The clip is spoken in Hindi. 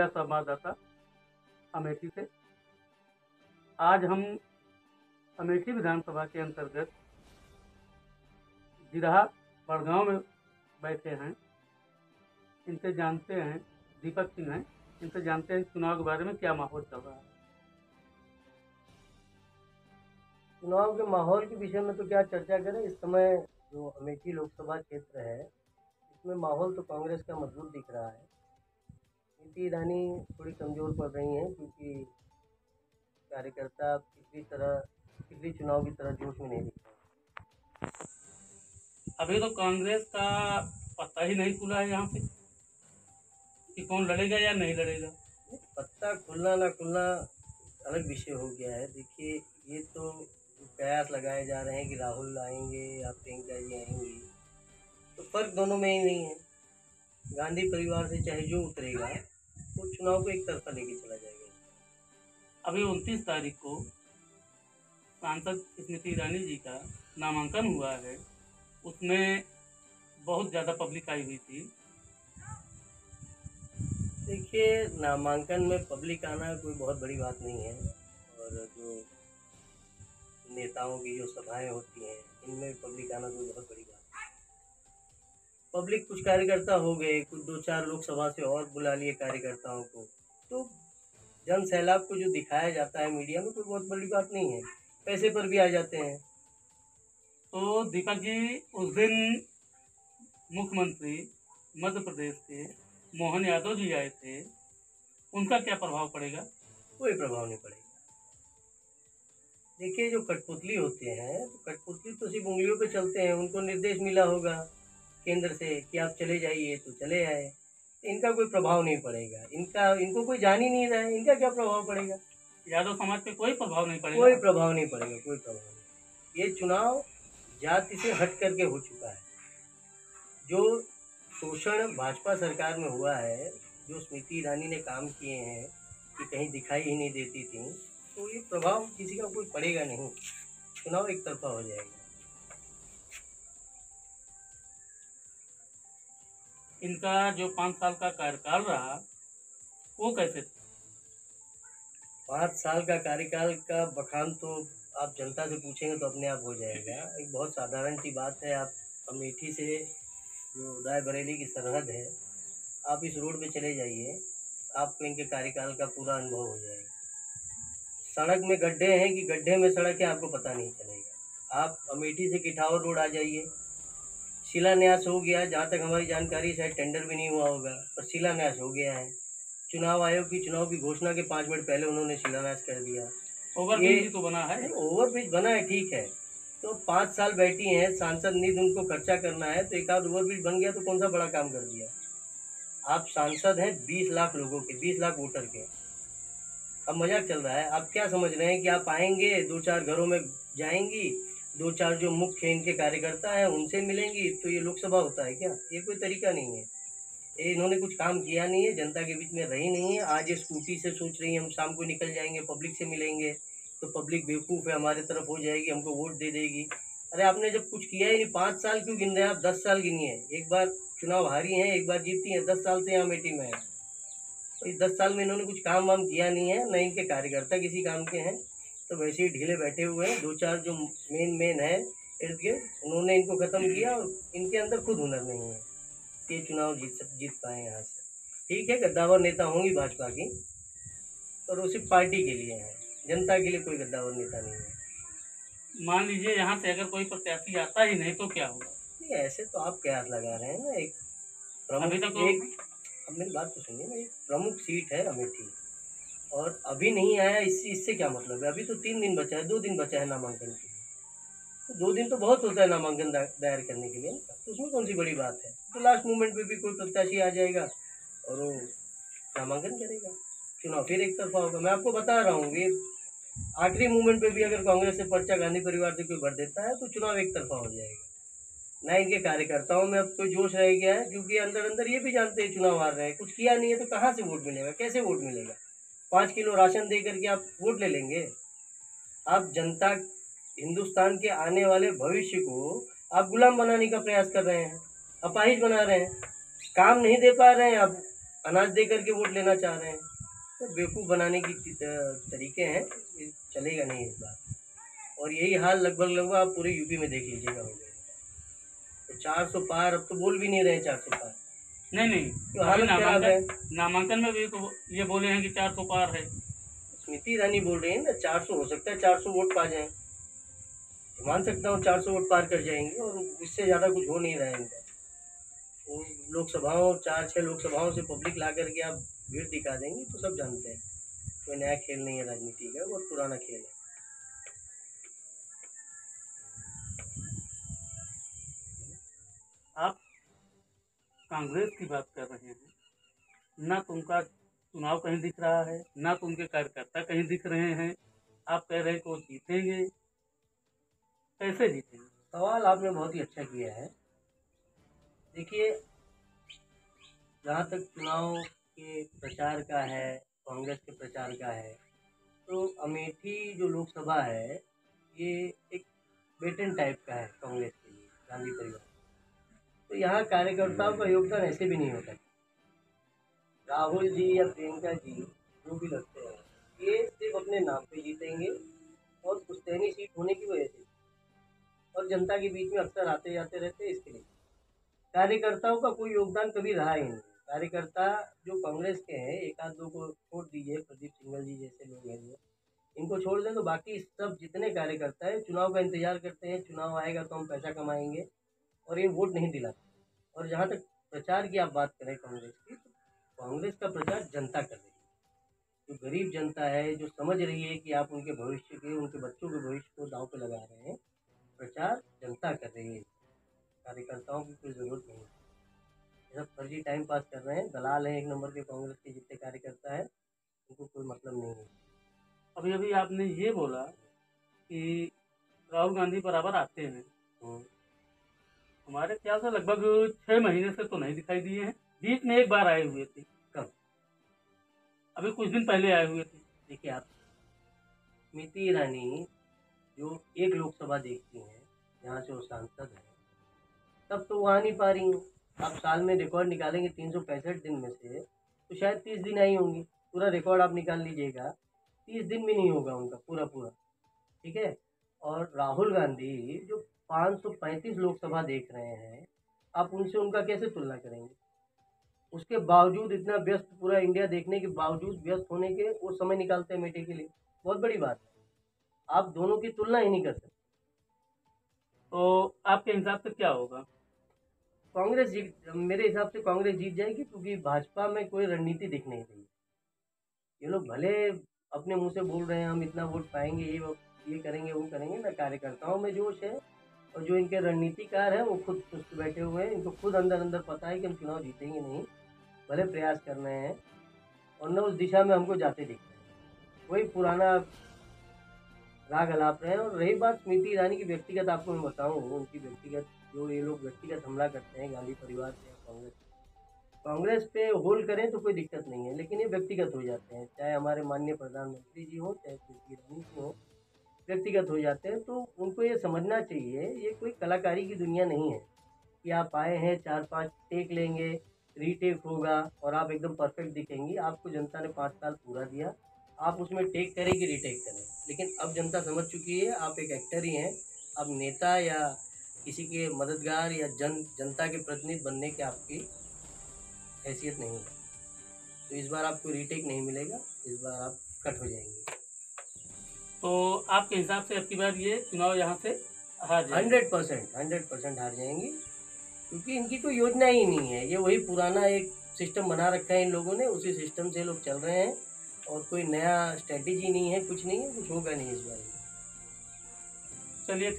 जिला संवाददाता अमेठी से। आज हम अमेठी विधानसभा के अंतर्गत जिरहा बड़गांव में बैठे हैं। इनसे जानते हैं, दीपक सिंह हैं। इनसे जानते हैं चुनाव के बारे में क्या माहौल चल रहा है। चुनाव के माहौल के विषय में तो क्या चर्चा करें? इस समय जो अमेठी लोकसभा क्षेत्र है, इसमें माहौल तो कांग्रेस का मज़बूत दिख रहा है। नीति ईरानी थोड़ी कमज़ोर पड़ रही हैं क्योंकि कार्यकर्ता पिछली तरह पिछली चुनाव की तरह जोश में नहीं दिख अभी तो कांग्रेस का पता ही नहीं खुला है यहाँ पे कि कौन लड़ेगा या नहीं लड़ेगा। पत्ता खुलना ना खुलना अलग विषय हो गया है। देखिए ये तो कयास लगाए जा रहे हैं कि राहुल आएँगे या प्रियंका जी आएँगे तो फ़र्क दोनों में ही नहीं है। गांधी परिवार से चाहे जो उतरेगा वो चुनाव को एक तरफा लेके चला जाएगा। अभी उनतीस तारीख को सांसद स्मृति ईरानी जी का नामांकन हुआ है। उसमें बहुत ज़्यादा पब्लिक आई हुई थी। देखिए, नामांकन में पब्लिक आना कोई बहुत बड़ी बात नहीं है। और जो नेताओं की जो सभाएँ होती हैं, इनमें पब्लिक आना कोई बहुत बड़ी पब्लिक कुछ कार्यकर्ता हो गए कुछ दो चार लोकसभा से और बुला लिए कार्यकर्ताओं को। तो जन सैलाब को जो दिखाया जाता है मीडिया में कोई बहुत बड़ी बात नहीं है। पैसे पर भी आ जाते हैं। तो दीपक जी उस दिन मुख्यमंत्री मध्य प्रदेश के मोहन यादव जी आए थे। उनका क्या प्रभाव पड़ेगा? कोई प्रभाव नहीं पड़ेगा। देखिए जो कठपुतली होते हैं तो कठपुतली तो सिर्फ़ उंगलियों पे चलते हैं उनको निर्देश मिला होगा। केंद्र से कि आप चले जाइए तो चले आए। इनका कोई प्रभाव नहीं पड़ेगा। इनका इनको कोई जान ही नहीं रहा है। इनका क्या प्रभाव पड़ेगा? यादव समाज पे कोई प्रभाव नहीं पड़ेगा। कोई प्रभाव नहीं पड़ेगा कोई प्रभाव नहीं। ये चुनाव जाति से हट करके हो चुका है। जो शोषण भाजपा सरकार में हुआ है जो स्मृति ईरानी ने काम किए हैं कि कहीं दिखाई ही नहीं देती थी तो ये प्रभाव किसी का कोई पड़ेगा नहीं। चुनाव एक तरफा हो जाएगा। इनका जो पाँच साल का कार्यकाल रहा, वो कैसे था? पाँच साल का कार्यकाल का बखान तो आप जनता से पूछेंगे तो अपने आप हो जाएगा। एक बहुत साधारण सी बात है, आप अमेठी से जो राय बरेली की सरहद है, आप इस रोड पे चले जाइए, आपको इनके कार्यकाल का पूरा अनुभव हो जाएगा। सड़क में गड्ढे हैं कि गड्ढे में सड़क है, आपको पता नहीं चलेगा। आप अमेठी से किठावर रोड आ जाइए शिलान्यास हो गया जहाँ तक हमारी जानकारी शायद टेंडर भी नहीं हुआ होगा पर शिलान्यास हो गया है। चुनाव आयोग की चुनाव की घोषणा के पाँच मिनट पहले उन्होंने शिलान्यास कर दिया। ओवरब्रिज तो बना है। ओवरब्रिज बना है ठीक है। तो पाँच साल बैठी हैं सांसद निधि उनको खर्चा करना है तो एक आध ओवरब्रिज बन गया तो कौन सा बड़ा काम कर दिया? आप सांसद हैं बीस लाख लोगों के बीस लाख वोटर के। अब मज़ाक चल रहा है। आप क्या समझ रहे हैं कि आप आएँगे दो चार घरों में जाएँगी दो चार जो मुख्य इनके कार्यकर्ता हैं, उनसे मिलेंगी तो ये लोकसभा होता है क्या? ये कोई तरीका नहीं है। ये इन्होंने कुछ काम किया नहीं है, जनता के बीच में रही नहीं है। आज ये स्कूटी से सोच रही है, हम शाम को निकल जाएँगे, पब्लिक से मिलेंगे तो पब्लिक बेवकूफ़ है, हमारे तरफ़ हो जाएगी, हमको वोट दे देगी। अरे आपने जब कुछ किया ही नहीं, पाँच साल क्यों गिन रहे हैं आप? दस साल गिनिए एक बार चुनाव हारी हैं, एक बार जीती हैं, दस साल से यहाँ अमेठी में है। तो इस दस साल में इन्होंने कुछ काम वाम किया नहीं है, न इनके कार्यकर्ता किसी काम के हैं। तो वैसे ही ढीले बैठे हुए हैं। दो चार जो मेन मेन है इर्द गिर्द उन्होंने इनको ख़त्म किया और इनके अंदर खुद हुनर नहीं है। ये चुनाव जीत सक जीत पाए यहाँ से। ठीक है गद्दावर नेता होंगी भाजपा की और वो सिर्फ़ पार्टी के लिए हैं। जनता के लिए कोई गद्दावर नेता नहीं है। मान लीजिए यहाँ से अगर कोई प्रत्याशी आता ही नहीं तो क्या होगा? नहीं ऐसे तो आप कयास लगा रहे हैं? ना एक अभी प्रमुख तक तो- एक अब मेरी बात तो सुनिए ना एक प्रमुख सीट है अमेठी। और अभी नहीं आया, इससे इससे क्या मतलब है? अभी तो तीन दिन बचा है, दो दिन बचा है नामांकन के। तो दो दिन तो बहुत होता है नामांकन दायर करने के लिए। तो उसमें कौन सी बड़ी बात है? तो लास्ट मोमेंट पे भी कोई प्रत्याशी आ जाएगा और वो नामांकन करेगा। चुनाव फिर एक तरफा होगा। मैं आपको बता रहा हूँ ये आखिरी मूवमेंट पे भी अगर कांग्रेस से पर्चा गांधी परिवार से कोई भर देता है तो चुनाव एक तरफा हो जाएगा। ना इनके कार्यकर्ताओं में अब कोई जोश रह गया है, क्योंकि अंदर अंदर ये भी जानते हैं चुनाव हार रहे हैं। कुछ किया नहीं है तो कहाँ से वोट मिलेगा? कैसे वोट मिलेगा? पाँच किलो राशन दे करके आप वोट ले लेंगे। आप जनता, हिंदुस्तान के आने वाले भविष्य को आप गुलाम बनाने का प्रयास कर रहे हैं, अपाहिज बना रहे हैं। काम नहीं दे पा रहे हैं आप, अनाज दे करके वोट लेना चाह रहे हैं। तो बेवकूफ़ बनाने की तरीके हैं, ये चलेगा नहीं इस बार। और यही हाल लगभग लगभग आप पूरे यूपी में देख लीजिएगा। हो गया तो चार सौ पार, अब तो बोल भी नहीं रहे चार सौ पार। नहीं नहीं। तो अभी नामांकन नामांकन में भी तो ये बोले हैं कि चार सौ पार है। स्मृति ईरानी बोल रही है ना चार सौ हो सकता है चार सौ वोट पा जाए। मान सकता हूँ चार सौ वोट पार कर जाएँगे और इससे ज़्यादा कुछ हो नहीं रहा है इनका। वो लोकसभाओं चार छः लोकसभाओं से पब्लिक ला करके आप भीड़ दिखा देंगे तो सब जानते हैं। कोई नया खेल नहीं है राजनीति का बहुत पुराना खेल है। कांग्रेस की बात कर रहे हैं। ना तो उनका चुनाव कहीं दिख रहा है, ना तो उनके कार्यकर्ता कहीं दिख रहे हैं। आप कह रहे हैं कि वो जीतेंगे। कैसे जीतेंगे? सवाल आपने बहुत ही अच्छा किया है। देखिए, जहाँ तक चुनाव के प्रचार का है, कांग्रेस के प्रचार का है तो अमेठी जो लोकसभा है, ये एक बेटन टाइप का है कांग्रेस के लिए, गांधी परिवार। तो यहाँ कार्यकर्ताओं का योगदान ऐसे भी नहीं होता। राहुल जी या प्रियंका जी, जो भी लगते हैं, ये सिर्फ़ अपने नाम पे जीतेंगे और पुश्तैनी सीट होने की वजह से। और जनता के बीच में अक्सर आते जाते रहते हैं इसके लिए। कार्यकर्ताओं का कोई योगदान कभी रहा ही नहीं। कार्यकर्ता जो कांग्रेस के हैं, एक आध दो को छोड़ दीजिए, प्रदीप सिंगल जी जैसे लोग हैं जो। इनको छोड़ दें तो बाकी सब जितने कार्यकर्ता है, चुनाव का इंतज़ार करते हैं, चुनाव आएगा तो हम पैसा कमाएँगे। और ये वोट नहीं दिलाते और जहाँ तक प्रचार की आप बात करें कांग्रेस की तो कांग्रेस का प्रचार जनता कर रही है। जो गरीब जनता है जो समझ रही है कि आप उनके भविष्य के उनके बच्चों के भविष्य को दाव पे लगा रहे हैं प्रचार जनता कर रही है। कार्यकर्ताओं की कोई ज़रूरत नहीं है। सब फर्जी टाइम पास कर रहे हैं। दलाल हैं एक नंबर के कांग्रेस के जितने कार्यकर्ता है उनको कोई मतलब नहीं है। अभी अभी आपने ये बोला कि राहुल गांधी बराबर आते हैं। हम्म, हमारे ख्याल से लगभग छह महीने से तो नहीं दिखाई दिए हैं। बीच में एक बार आए हुए थे कब अभी कुछ दिन पहले आए हुए थे। देखिए आप। स्मृति ईरानी, जो एक लोकसभा देखती हैं, जहाँ से वो सांसद हैं, तब तो वहाँ नहीं पा रही आप साल में रिकॉर्ड निकालेंगे तीन सौ पैंसठ दिन में से तो शायद तीस दिन आई होंगी। पूरा रिकॉर्ड आप निकाल लीजिएगा। तीस दिन भी नहीं होगा उनका पूरा पूरा ठीक है? और राहुल गांधी, जो पाँच सौ पैंतीस लोकसभा देख रहे हैं। आप उनसे उनका कैसे तुलना करेंगे? उसके बावजूद इतना व्यस्त पूरा इंडिया देखने के बावजूद व्यस्त होने के वो समय निकालते हैं बेटे के लिए। बहुत बड़ी बात है। आप दोनों की तुलना ही नहीं कर सकते। तो आपके हिसाब से क्या होगा? कांग्रेस जीत मेरे हिसाब से कांग्रेस जीत जाएगी क्योंकि भाजपा में कोई रणनीति दिख नहीं रही। ये लोग भले अपने मुँह से बोल रहे हैं हम इतना वोट पाएँगे ये वो- ये करेंगे वो करेंगे ना कार्यकर्ताओं में जोश है। और जो इनके रणनीतिकार हैं, वो खुद सुस्त बैठे हुए हैं। इनको खुद अंदर अंदर पता है कि हम चुनाव जीतेंगे नहीं। भले प्रयास कर रहे हैं, और न उस दिशा में हमको जाते दिख रहे वही पुराना राग अलाप रहे हैं। और रही बात स्मृति ईरानी की व्यक्तिगत, आपको मैं बताऊँ, उनकी व्यक्तिगत, जो ये लोग व्यक्तिगत हमला करते हैं, गांधी परिवार पे कांग्रेस कांग्रेस पे होल्ड करें तो कोई दिक्कत नहीं है, लेकिन ये व्यक्तिगत हो जाते हैं। चाहे हमारे माननीय प्रधानमंत्री जी हों, चाहे स्मृति ईरानी जी हो व्यक्तिगत हो जाते हैं तो उनको ये समझना चाहिए, ये कोई कलाकारी की दुनिया नहीं है। कि आप आए हैं, चार पाँच टेक लेंगे रीटेक होगा, और आप एकदम परफेक्ट दिखेंगी। आपको जनता ने पाँच साल पूरा दिया, आप उसमें टेक करें कि रीटेक करें। लेकिन अब जनता समझ चुकी है, आप एक एक्टर ही हैं। अब नेता या किसी के मददगार या जन, जनता के प्रतिनिधि बनने की आपकी हैसियत नहीं है। तो इस बार आपको रीटेक नहीं मिलेगा, इस बार आप कट हो जाएँगे। तो आपके हिसाब से आपकी बार ये चुनाव यहाँ से हार जाएगा? हंड्रेड परसेंट हंड्रेड परसेंट हार जाएँगे। क्योंकि इनकी कोई योजना ही नहीं है। ये वही पुराना एक सिस्टम बना रखा है इन लोगों ने उसी सिस्टम से लोग चल रहे हैं और कोई नया स्ट्रेटेजी नहीं है कुछ नहीं है कुछ होगा नहीं इस बार। चलिए